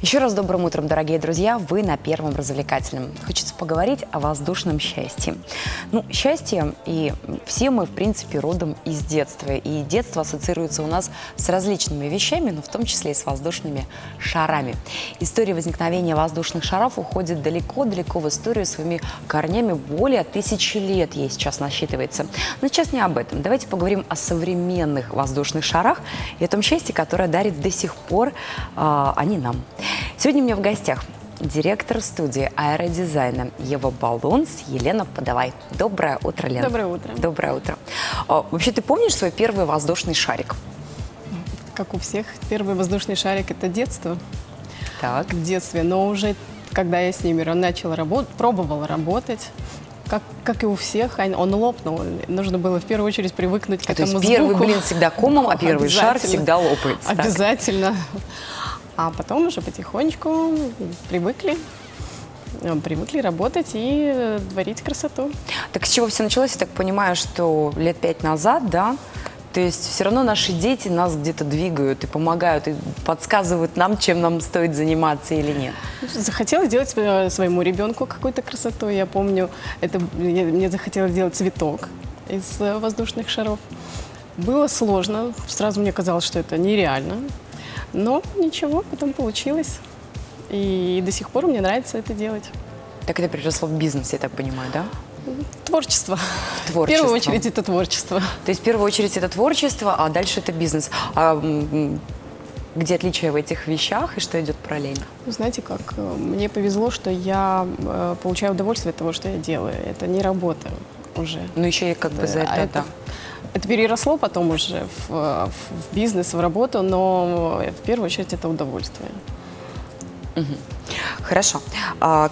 Еще раз добрым утром, дорогие друзья. Вы на Первом развлекательном. Хочется поговорить о воздушном счастье. Ну, счастье, и все мы, в принципе, родом из детства. И детство ассоциируется у нас с различными вещами, но в том числе и с воздушными шарами. История возникновения воздушных шаров уходит далеко-далеко в историю своими корнями. Более тысячи лет ей сейчас насчитывается. Но сейчас не об этом. Давайте поговорим о современных воздушных шарах и о том счастье, которое дарит до сих пор э, они нам. Сегодня у меня в гостях директор студии аэродизайна Ева Балунс, Елена Подавай. Доброе утро, Лена. Доброе утро. Доброе утро. А, вообще, ты помнишь свой первый воздушный шарик? Как у всех, первый воздушный шарик – это детство. Так. В детстве, но уже когда я с ними начала работать, пробовала работать, как, как и у всех, он лопнул. Нужно было в первую очередь привыкнуть к а этому то есть первый звуку. блин всегда комом, а первый шар всегда лопается. Обязательно. Так. А потом уже потихонечку привыкли привыкли работать и творить красоту. Так с чего все началось? Я так понимаю, что лет пять назад, да? То есть все равно наши дети нас где-то двигают и помогают, и подсказывают нам, чем нам стоит заниматься или нет. Захотела сделать э, своему ребенку какую-то красоту. Я помню, это мне захотелось сделать цветок из э, воздушных шаров. Было сложно. Сразу мне казалось, что это нереально. Но ничего, потом получилось. И до сих пор мне нравится это делать. Так это переросло в бизнес, я так понимаю, да? Творчество. Творчество. В первую очередь это творчество. То есть в первую очередь это творчество, а дальше это бизнес. А где отличие в этих вещах и что идет параллельно? Ну, знаете как, мне повезло, что я э, получаю удовольствие от того, что я делаю. Это не работа уже. Ну еще и как бы за это, а да. Это переросло потом уже в, в бизнес, в работу, но в первую очередь это удовольствие. Угу. Хорошо. А,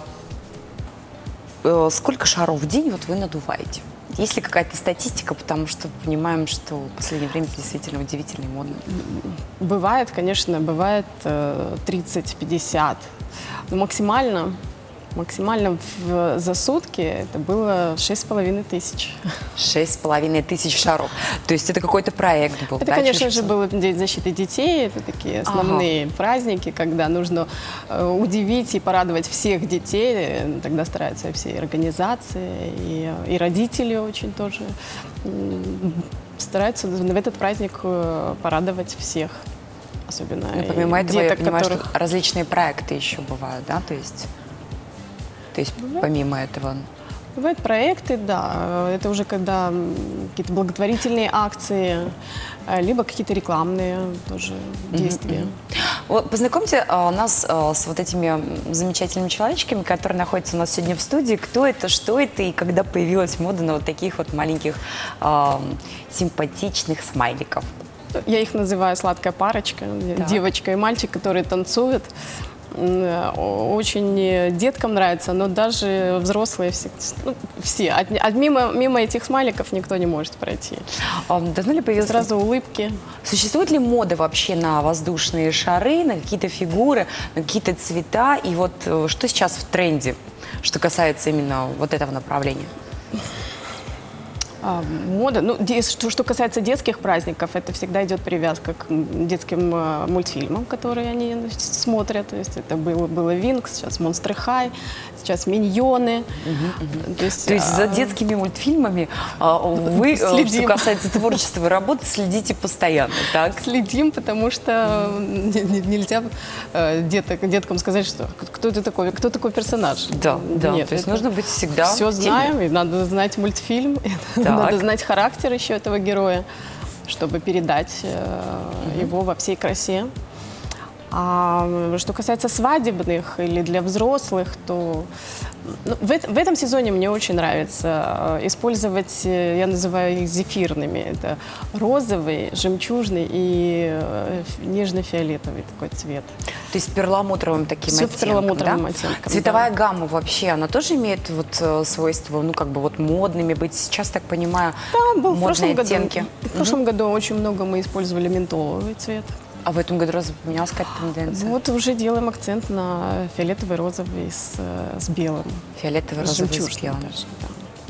э, сколько шаров в день вот вы надуваете? Есть ли какая-то статистика, потому что понимаем, что в последнее время это действительно удивительно и модно? Бывает, конечно, бывает 30-50. Но максимально Максимально в, за сутки это было шесть с половиной тысяч. Шесть с половиной тысяч шаров. То есть это какой-то проект был, Это, да, конечно же, был День защиты детей. Это такие основные ага. праздники, когда нужно э, удивить и порадовать всех детей. Тогда стараются все организации, и, и родители очень тоже стараются в этот праздник э, порадовать всех особенно. Ну, помимо этого, деток, я понимаю, которых... что различные проекты еще бывают, да, то есть... То есть Бывает. помимо этого? Бывают проекты, да. Это уже когда какие-то благотворительные акции, э, либо какие-то рекламные тоже действия. Вот, познакомьте а, нас а, с вот этими замечательными человечками, которые находятся у нас сегодня в студии. Кто это, что это и когда появилась мода на вот таких вот маленьких а, симпатичных смайликов? Я их называю сладкая парочка, так. девочка и мальчик, которые танцуют. Очень деткам нравится, но даже взрослые все, ну, все. От, от мимо, мимо этих смайликов никто не может пройти. А, давно ли появилась... Сразу улыбки. Существует ли мода вообще на воздушные шары, на какие-то фигуры, на какие-то цвета? И вот э, что сейчас в тренде, что касается именно вот этого направления? А, мода. Ну, что, что касается детских праздников, это всегда идет привязка к детским э, мультфильмам, которые они смотрят. То есть это было, было Винкс, сейчас Монстры Хай, сейчас Миньоны. Угу, угу. То есть, То есть а... за детскими мультфильмами а, вы, э, Следим. что касается творчества и работы, следите постоянно, так? Следим, потому что нельзя э, деток, деткам сказать, что кто ты такой, кто такой персонаж. Да, да. Нет, то есть нужно быть всегда Все знаем, и надо знать мультфильм. Так. Надо знать характер еще этого героя, чтобы передать э, его во всей красе. А что касается свадебных или для взрослых, то в, в этом сезоне мне очень нравится э, использовать, э, я называю их зефирными. Это розовый, жемчужный и э, нежно-фиолетовый такой цвет. То есть перламутровым таким Все оттенком, перламутровым да? оттенком, Цветовая да. гамма вообще, она тоже имеет вот свойство, ну как бы вот модными быть. Сейчас, так понимаю, да, был модные в оттенки. Году, в прошлом угу. году очень много мы использовали ментоловый цвет. А в этом году разве поменялась какая-то тенденция? Вот уже делаем акцент на фиолетовый, розовый с, с белым. Фиолетовый, розовый с белым. Даже, да.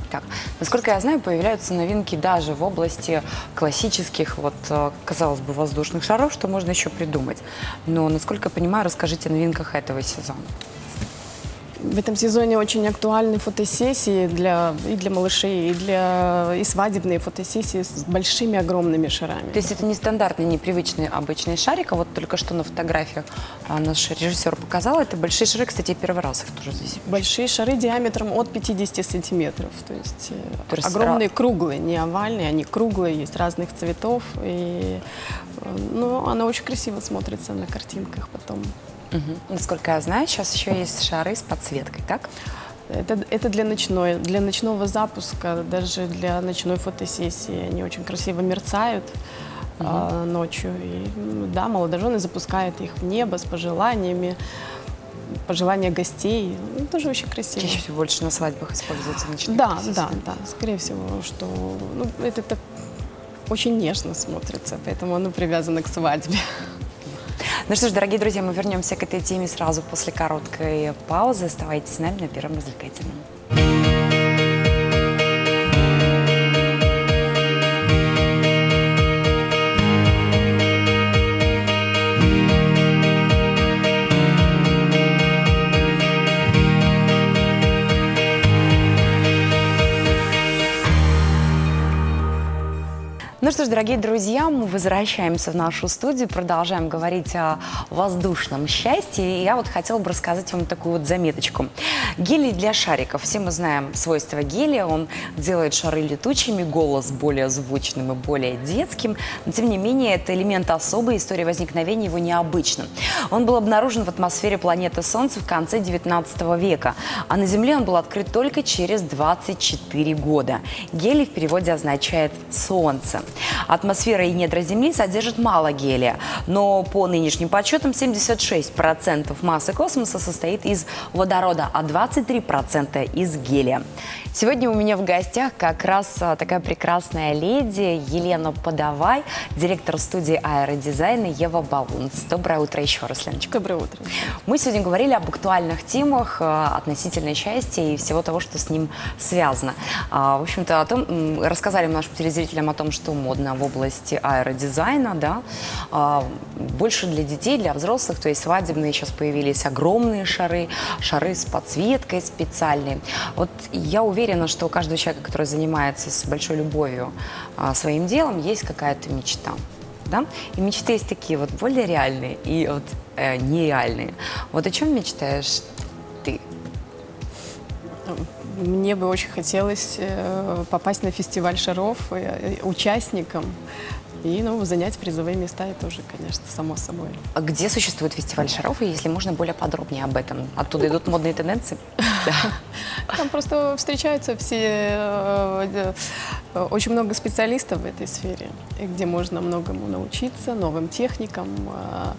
Так, насколько я знаю, появляются новинки даже в области классических, вот, э, казалось бы, воздушных шаров, что можно еще придумать. Но, насколько я понимаю, расскажите о новинках этого сезона. В этом сезоне очень актуальны фотосессии для, и для малышей, и, для, и свадебные фотосессии с большими огромными шарами. То есть это не стандартный, непривычный обычный шарик, а вот только что на фотографиях а, наш режиссер показал, это большие шары, кстати, первый раз их тоже здесь. Большие шары диаметром от 50 сантиметров, то есть, э, то есть огромные, круглые, не овальные, они круглые, есть разных цветов, и, э, ну, она очень красиво смотрится на картинках потом. Угу. Насколько я знаю, сейчас еще есть шары с подсветкой, так? Это, это для ночной, для ночного запуска, даже для ночной фотосессии. Они очень красиво мерцают угу. а, ночью. И, да, молодожены запускают их в небо с пожеланиями, пожелания гостей. Ну, тоже очень красиво. Чаще всего больше на свадьбах используются ночные Да, да, да. Скорее всего, что ну, это так очень нежно смотрится, поэтому оно привязано к свадьбе. Ну что ж, дорогие друзья, мы вернемся к этой теме сразу после короткой паузы. Оставайтесь с нами на Первом развлекательном. Ну что ж, дорогие друзья, мы возвращаемся в нашу студию, продолжаем говорить о воздушном счастье. И я вот хотела бы рассказать вам такую вот заметочку. Гелий для шариков. Все мы знаем свойства гелия. Он делает шары летучими, голос более звучным и более детским. Но, тем не менее, это элемент особый, история возникновения его необычна. Он был обнаружен в атмосфере планеты Солнце в конце 19 века, а на Земле он был открыт только через 24 года. Гелий в переводе означает «солнце». Атмосфера и недра Земли содержат мало гелия, но по нынешним подсчетам 76% массы космоса состоит из водорода, а 23% из гелия. Сегодня у меня в гостях как раз а, такая прекрасная леди Елена Подавай, директор студии аэродизайна Ева Балунц. Доброе утро еще раз, Леночка. Доброе утро. Мы сегодня говорили об актуальных темах а, относительно счастья и всего того, что с ним связано. А, в общем-то, о том, рассказали нашим телезрителям о том, что модно в области аэродизайна, да, больше для детей, для взрослых, то есть свадебные сейчас появились огромные шары, шары с подсветкой специальные. Вот я уверена, уверена, что у каждого человека, который занимается с большой любовью а, своим делом, есть какая-то мечта. Да? И мечты есть такие вот более реальные и вот э, нереальные. Вот о чем мечтаешь ты? Мне бы очень хотелось э, попасть на фестиваль шаров э, участником. И ну, занять призовые места, это уже, конечно, само собой. А где существует фестиваль шаров, и если можно более подробнее об этом? Оттуда идут модные тенденции? Там просто встречаются все, э, э, очень много специалистов в этой сфере, где можно многому научиться, новым техникам, э,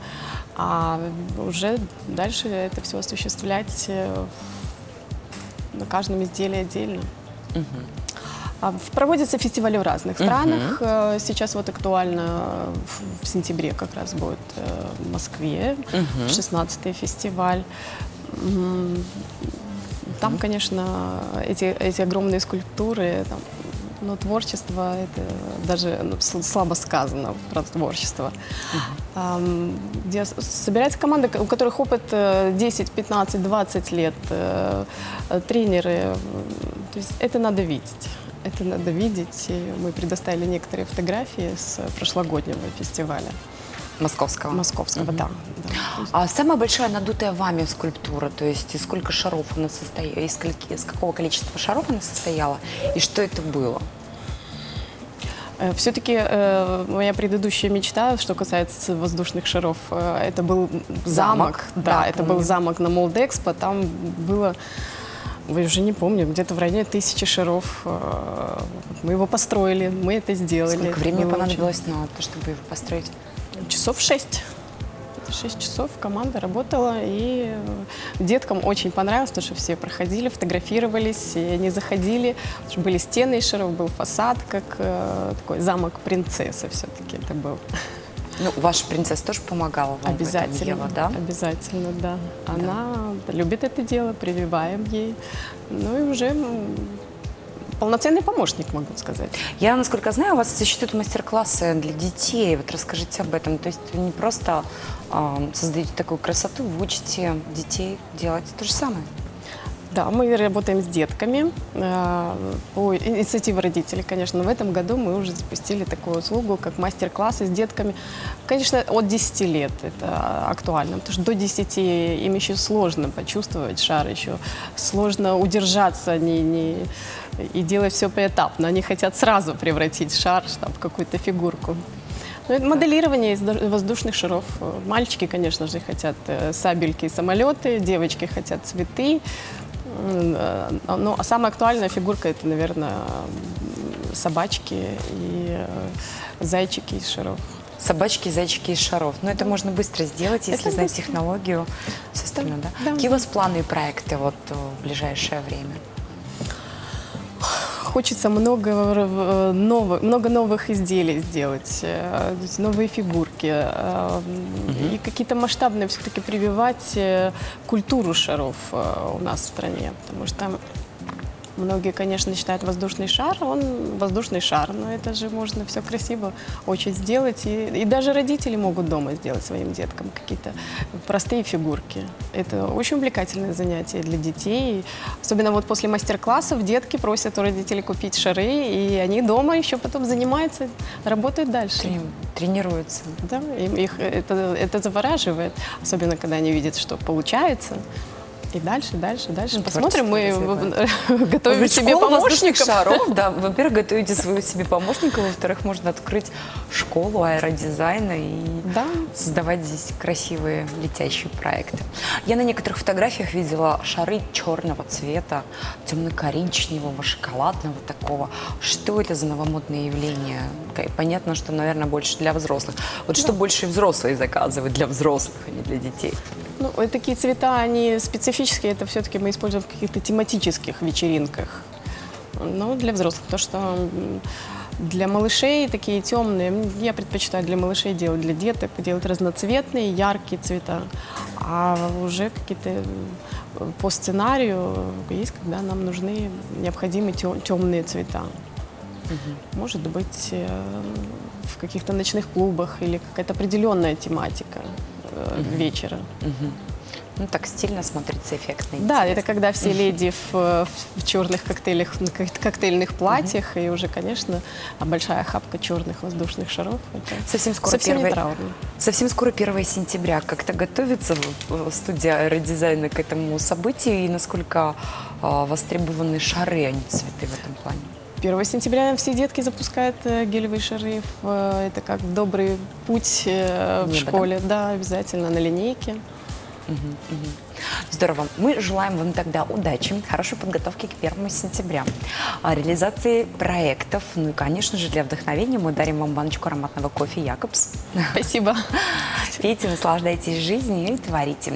а уже дальше это все осуществлять на каждом изделии отдельно. А, проводятся фестивали в разных странах. Uh-huh. Сейчас вот актуально в сентябре как раз будет в Москве uh-huh. 16-й фестиваль. Там, конечно, эти, эти огромные скульптуры, там, ну, творчество, это даже ну, слабо сказано про творчество. Uh-huh. Где собирается команда, у которых опыт 10, 15, 20 лет, э, тренеры. То есть это надо видеть. Это надо видеть. Мы предоставили некоторые фотографии с прошлогоднего фестиваля. Московского. Московского, угу. да. да. А самая большая надутая вами скульптура, то есть из сколько шаров она состояла, из, скольки, из какого количества шаров она состояла, и что это было? Э, Все-таки э, моя предыдущая мечта, что касается воздушных шаров, э, это был замок. замок да, да, это был замок на Молдэкспо. Там было, вы уже не помню, где-то в районе тысячи шаров. Э, мы его построили, мы это сделали. Сколько времени было понадобилось очень... на то, чтобы его построить? часов шесть. Шесть часов команда работала, и деткам очень понравилось, потому что все проходили, фотографировались, и они заходили. Были стены из шаров, был фасад, как э, такой замок принцессы все-таки это был. Ну, ваша принцесса тоже помогала вам Обязательно, в этом дело, да? Обязательно, да. Она да. любит это дело, прививаем ей. Ну и уже полноценный помощник, могу сказать. Я, насколько знаю, у вас существуют мастер-классы для детей. Вот расскажите об этом. То есть вы не просто э, создаете такую красоту, вы учите детей делать то же самое. Да, мы работаем с детками э, по инициативе родителей, конечно. Но в этом году мы уже запустили такую услугу, как мастер-классы с детками. Конечно, от 10 лет это актуально, потому что до 10 им еще сложно почувствовать шар, еще сложно удержаться не, не, и делать все поэтапно. Они хотят сразу превратить шар там, в какую-то фигурку. Ну, это моделирование из воздушных шаров. Мальчики, конечно же, хотят э, сабельки и самолеты, девочки хотят цветы. Э, ну, а самая актуальная фигурка это, наверное, собачки и э, зайчики из шаров. Собачки, зайчики из шаров. Но это можно быстро сделать, если это знать быстро. технологию, все остальное, да? да? Какие у вас планы и проекты вот в ближайшее время? хочется много, э, новых, много новых изделий сделать, новые фигурки угу. и какие-то масштабные все-таки прививать культуру шаров у нас в стране, потому что Многие, конечно, считают воздушный шар, он воздушный шар, но это же можно все красиво очень сделать. И, и даже родители могут дома сделать своим деткам какие-то простые фигурки. Это очень увлекательное занятие для детей. Особенно вот после мастер-классов детки просят у родителей купить шары, и они дома еще потом занимаются, работают дальше. Тренируются. Да, им их, это, это завораживает, особенно когда они видят, что получается. И дальше, дальше, дальше. Ну, Посмотрим, мы готовим себе помощников. шаров, да. Во-первых, готовите свою себе помощника, во-вторых, можно открыть школу аэродизайна и да. создавать здесь красивые летящие проекты. Я на некоторых фотографиях видела шары черного цвета, темно-коричневого, шоколадного такого. Что это за новомодное явление? Понятно, что, наверное, больше для взрослых. Вот да. что больше взрослые заказывают для взрослых, а не для детей? Ну, такие цвета, они специфические, это все-таки мы используем в каких-то тематических вечеринках. Но для взрослых, то что для малышей такие темные, я предпочитаю для малышей делать, для деток делать разноцветные, яркие цвета. А уже какие-то по сценарию есть, когда нам нужны необходимые темные цвета. Угу. Может быть, э, в каких-то ночных клубах или какая-то определенная тематика угу. вечера. Угу. Ну, так стильно смотрится, эффектно. Да, это когда все леди в, в черных коктейлях, коктейльных платьях, и уже, конечно, большая хапка черных воздушных шаров. Это совсем скоро совсем 1, Совсем скоро 1 сентября. Как-то готовится студия аэродизайна к этому событию, и насколько а, востребованы шары, а не цветы в этом плане? 1 сентября все детки запускают э, гелевые шары. Э, это как добрый путь э, в Небо, школе. Да? да, обязательно на линейке. Угу, угу. Здорово. Мы желаем вам тогда удачи, хорошей подготовки к 1 сентября, а, реализации проектов. Ну и, конечно же, для вдохновения мы дарим вам баночку ароматного кофе «Якобс». Спасибо. Пейте, наслаждайтесь жизнью и творите.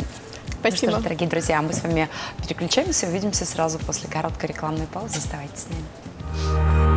Спасибо. Ну что ж, дорогие друзья, мы с вами переключаемся. Увидимся сразу после короткой рекламной паузы. Оставайтесь с нами. Yeah.